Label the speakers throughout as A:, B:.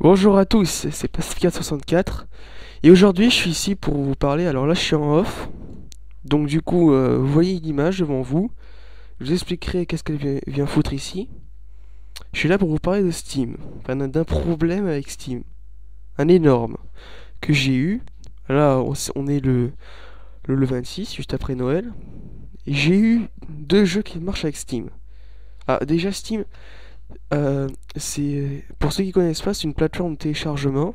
A: Bonjour à tous, c'est Pacifica64 et aujourd'hui je suis ici pour vous parler, alors là je suis en off, donc du coup euh, vous voyez l'image devant vous, je vous expliquerai qu'est-ce qu'elle vient foutre ici. Je suis là pour vous parler de Steam, enfin d'un problème avec Steam, un énorme, que j'ai eu, là on est le, le, 26, juste après Noël, j'ai eu deux jeux qui marchent avec Steam. Ah déjà Steam, euh, c'est pour ceux qui connaissent pas, c'est une plateforme de téléchargement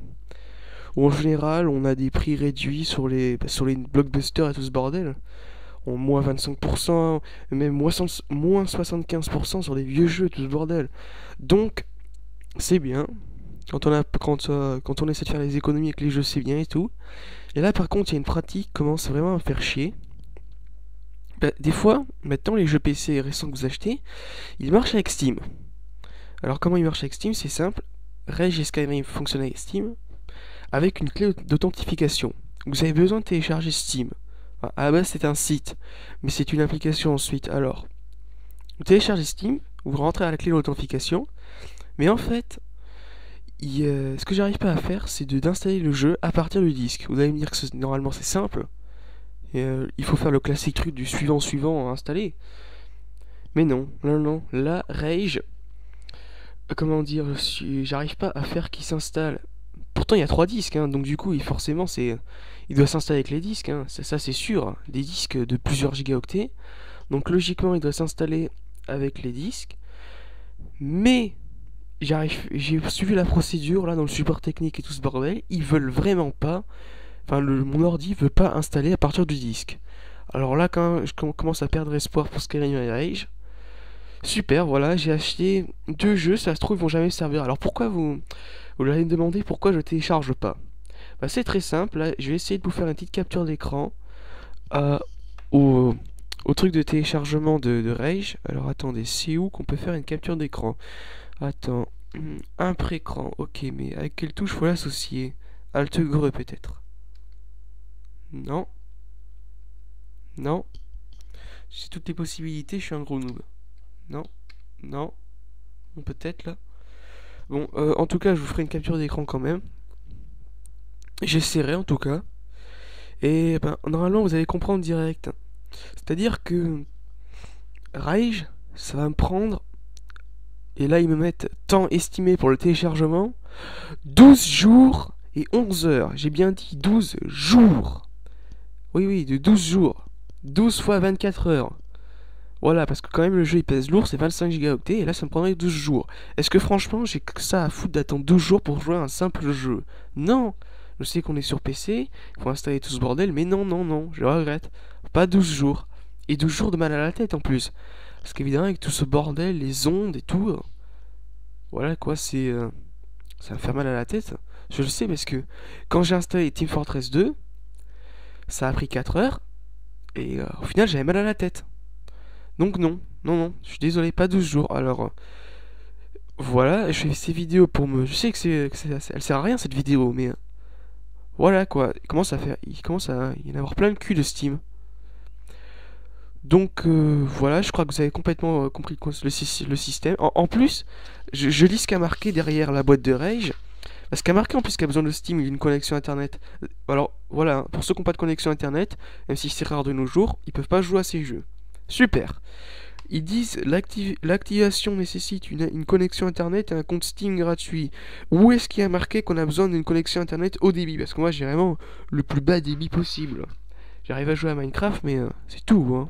A: où en général on a des prix réduits sur les sur les blockbusters et tout ce bordel. On moins 25%, même moins 75% sur les vieux jeux, tout ce bordel. Donc c'est bien. Quand on, a, quand, euh, quand on essaie de faire les économies avec les jeux, c'est bien et tout. Et là, par contre, il y a une pratique qui commence vraiment à faire chier. Bah, des fois, maintenant, les jeux PC récents que vous achetez, ils marchent avec Steam. Alors comment il marche avec Steam? C'est simple. Rage et Skyrim fonctionnent avec Steam avec une clé d'authentification. Vous avez besoin de télécharger Steam. À la base c'est un site, mais c'est une application ensuite. Alors, vous téléchargez Steam, vous rentrez à la clé d'authentification, mais en fait, ce que j'arrive pas à faire, c'est d'installer le jeu à partir du disque. Vous allez me dire que normalement c'est simple. Euh, il faut faire le classique truc du suivant suivant à installer. Mais non, non, non. Là, Rage, comment dire, j'arrive pas à faire qu'il s'installe. Pourtant, il y a trois disques, hein, donc du coup, forcément, c'est, il doit s'installer avec les disques, hein, ça, c'est sûr, des disques de plusieurs gigaoctets. Donc logiquement, il doit s'installer avec les disques. Mais j'ai suivi la procédure là dans le support technique et tout ce bordel. Ils veulent vraiment pas, enfin, mon ordi veut pas installer à partir du disque. Alors là, quand je commence à perdre espoir pour Skyrim et Rage, Super, voilà, j'ai acheté deux jeux, ça se trouve, ils vont jamais servir. Alors pourquoi vous, vous allez me demander pourquoi je télécharge pas? Bah, C'est très simple, je vais essayer de vous faire une petite capture d'écran euh, au, truc de téléchargement de, Rage. Alors attendez, c'est où qu'on peut faire une capture d'écran? Attends, un pré-écran, ok, mais avec quelle touche faut l'associer? Alt greu peut-être Non Non J'ai toutes les possibilités, je suis un gros noob. Non Non Peut-être là Bon, euh, en tout cas, je vous ferai une capture d'écran quand même. J'essaierai en tout cas. Et ben, normalement, vous allez comprendre direct. C'est-à-dire que Rage, ça va me prendre. Et là, ils me mettent temps estimé pour le téléchargement 12 jours et 11 heures. J'ai bien dit 12 jours. Oui, oui, de 12 jours. 12 fois 24 heures. Voilà, parce que quand même le jeu il pèse lourd, c'est 25 gigaoctets, et là ça me prendrait 12 jours. Est-ce que franchement j'ai que ça à foutre d'attendre 12 jours pour jouer à un simple jeu? Non Je sais qu'on est sur PC, il faut installer tout ce bordel, mais non, non, non, je regrette. Pas 12 jours. Et 12 jours de mal à la tête en plus. Parce qu'évidemment avec tout ce bordel, les ondes et tout, euh, voilà quoi, c'est... Euh, ça va faire mal à la tête. Je le sais parce que quand j'ai installé Team Fortress 2, ça a pris 4 heures, et euh, au final j'avais mal à la tête. Donc non, non, non, je suis désolé, pas 12 jours. Alors, euh, voilà, je fais ces vidéos pour me... Je sais que c'est, elle sert à rien cette vidéo, mais... Euh, voilà quoi, il commence à faire... Il commence à y en avoir plein le cul de Steam. Donc euh, voilà, je crois que vous avez complètement compris le, système. En, plus, je, lis ce qu'a marqué derrière la boîte de Rage. Ce qu'a marqué en plus qu'il a besoin de Steam, il a une connexion internet. Alors voilà, pour ceux qui n'ont pas de connexion internet, même si c'est rare de nos jours, ils peuvent pas jouer à ces jeux. Super. Ils disent l'activation nécessite une, connexion internet et un compte Steam gratuit. Où est-ce qu'il y a marqué qu'on a besoin d'une connexion internet au débit? Parce que moi j'ai vraiment le plus bas débit possible. J'arrive à jouer à Minecraft, mais euh, c'est tout. Hein.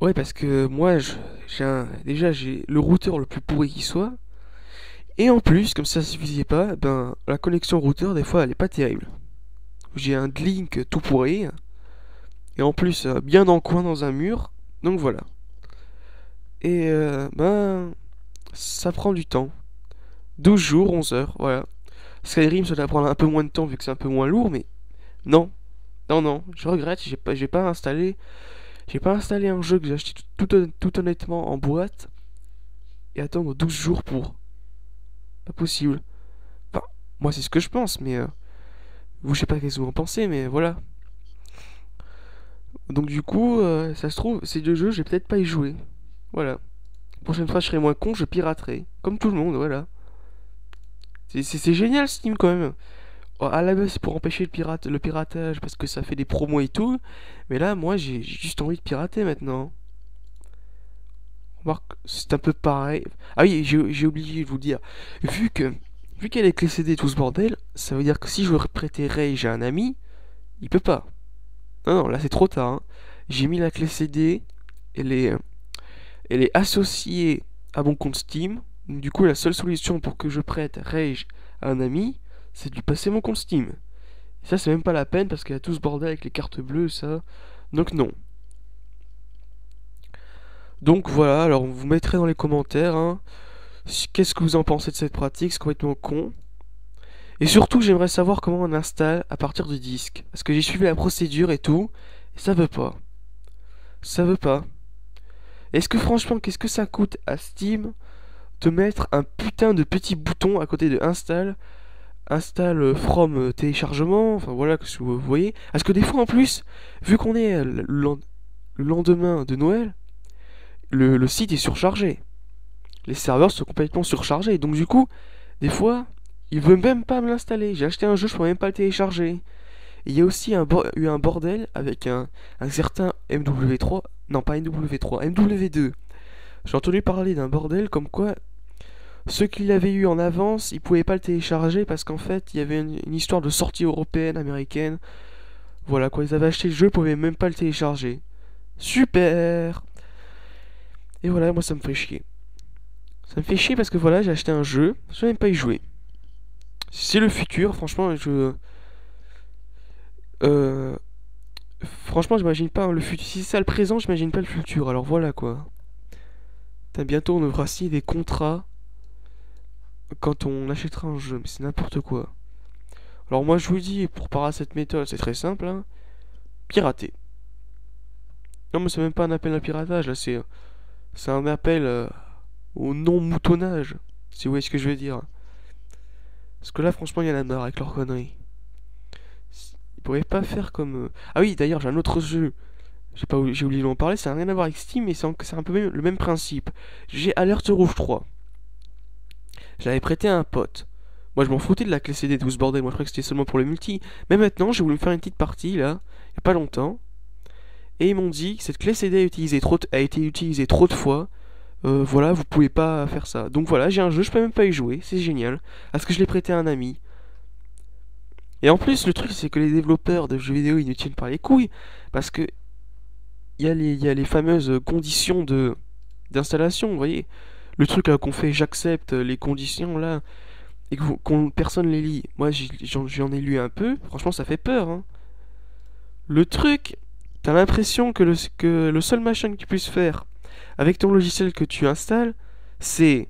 A: Ouais, parce que moi j'ai déjà j'ai le routeur le plus pourri qui soit. Et en plus, comme ça suffisait pas, ben la connexion routeur des fois elle est pas terrible. J'ai un link tout pourri. Et en plus, euh, bien dans le coin dans un mur. Donc voilà. Et euh, ben, ça prend du temps. 12 jours, 11 heures, voilà. Skyrim, ça doit prendre un peu moins de temps vu que c'est un peu moins lourd, mais non. Non, non, je regrette, j'ai pas, j'ai pas installé. J'ai pas installé un jeu que j'ai acheté tout, honnêtement en boîte et attendre 12 jours pour. Pas possible. Enfin, moi c'est ce que je pense, mais euh, vous je sais pas qu'est-ce que vous en pensez, mais voilà. Donc du coup, euh, ça se trouve, ces deux jeux, je vais peut-être pas y jouer. Voilà. prochaine fois, je serai moins con, je piraterai. Comme tout le monde, voilà. C'est génial Steam quand même. Oh, à la base, c'est pour empêcher le, piratage parce que ça fait des promos et tout. Mais là, moi, j'ai juste envie de pirater maintenant. Remarque, c'est un peu pareil. Ah oui, j'ai oublié de vous dire. Vu que vu qu'elle est clé CD tout ce bordel, ça veut dire que si je prêter Rage à un ami, il peut pas. Non, non, là c'est trop tard. Hein. J'ai mis la clé CD, elle est, elle est associée à mon compte Steam. Du coup, la seule solution pour que je prête Rage à un ami, c'est de lui passer mon compte Steam. Et ça, c'est même pas la peine parce qu'il y a tout ce bordel avec les cartes bleues, ça. Donc, non. Donc voilà, alors vous mettrez dans les commentaires hein, qu'est-ce que vous en pensez de cette pratique, c'est complètement con. Et surtout, j'aimerais savoir comment on installe à partir du disque. Parce que j'ai suivi la procédure et tout, et ça veut pas. Ça veut pas. Est-ce que franchement, qu'est-ce que ça coûte à Steam de mettre un putain de petit bouton à côté de install install from téléchargement, enfin voilà, que vous voyez. Parce que des fois en plus, vu qu'on est le lendemain de Noël, le, site est surchargé. Les serveurs sont complètement surchargés. Donc du coup, des fois, il veut même pas me l'installer. J'ai acheté un jeu, je peux même pas le télécharger. Il y a aussi eu un bordel avec un, un certain MW3. Non, pas MW3, MW2. J'ai entendu parler d'un bordel comme quoi ceux qui l'avaient eu en avance, ils pouvaient pas le télécharger parce qu'en fait, il y avait une, histoire de sortie européenne, américaine. Voilà quoi, ils avaient acheté le jeu, ils pouvaient même pas le télécharger. Super Et voilà, moi ça me fait chier. Ça me fait chier parce que voilà, j'ai acheté un jeu, je vais même pas y jouer. C'est le futur, franchement, je... Euh... Franchement, j'imagine pas le futur. Si c'est ça le présent, j'imagine pas le futur. Alors voilà quoi. bientôt on devra signer des contrats quand on achètera un jeu, mais c'est n'importe quoi. Alors moi je vous dis, pour parer à cette méthode, c'est très simple, hein. Pirater. Non mais c'est même pas un appel à piratage, là c'est... C'est un appel euh, au non-moutonnage, si vous voyez ce que je veux dire? Parce que là franchement il y en a marre avec leur conneries. Ils pourraient pas faire comme... Euh, ah oui d'ailleurs j'ai un autre jeu. J'ai pas j'ai oublié d'en parler, ça n'a rien à voir avec Steam, mais c'est un peu le même principe. J'ai Alerte Rouge 3. J'avais prêté à un pote. Moi, je m'en foutais de la clé CD tout ce bordel. Moi, je croyais que c'était seulement pour le multi. Mais maintenant, j'ai voulu me faire une petite partie, là, il n'y a pas longtemps. Et ils m'ont dit que cette clé CD trop a été utilisée trop de fois. Euh, voilà, vous pouvez pas faire ça. Donc voilà, j'ai un jeu, je peux même pas y jouer. C'est génial. Parce que je l'ai prêté à un ami. Et en plus, le truc, c'est que les développeurs de jeux vidéo, ils nous tiennent les couilles. Parce que il y, a les, y les fameuses conditions de d'installation, vous voyez le truc qu'on fait j'accepte les conditions là et que personne les lit. Moi j'en ai lu un peu, franchement ça fait peur. Hein. Le truc, t'as l'impression que le, que le seul machin que tu puisses faire avec ton logiciel que tu installes, c'est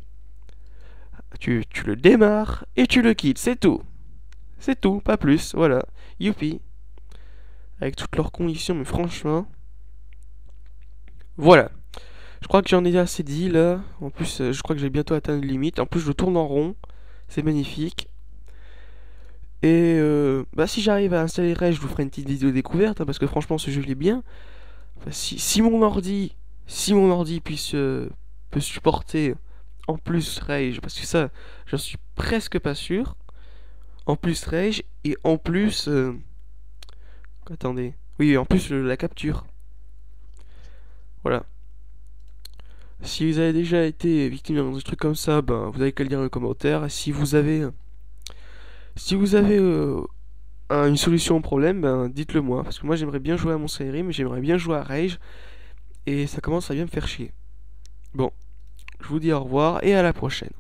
A: tu, tu le démarres et tu le quittes, c'est tout. C'est tout, pas plus, voilà. Youpi. Avec toutes leurs conditions, mais franchement. Voilà. Je crois que j'en ai assez dit là. En plus, euh, je crois que j'ai bientôt atteint une limite. En plus, je tourne en rond. C'est magnifique. Et euh, bah, si j'arrive à installer Rage, je vous ferai une petite vidéo découverte. Hein, parce que franchement, ce jeu, il est bien. si, mon ordi, si mon ordi puisse euh, peut supporter en plus Rage, parce que ça, j'en suis presque pas sûr. En plus Rage et en plus, attendez, oui, en plus la capture. Voilà. Si vous avez déjà été victime d'un truc comme ça, ben, vous avez qu'à le dire dans les commentaires. Si vous avez, si vous avez euh, une solution au problème, ben, dites-le moi. Parce que moi j'aimerais bien jouer à mon Skyrim, j'aimerais bien jouer à Rage. Et ça commence à bien me faire chier. Bon, je vous dis au revoir et à la prochaine.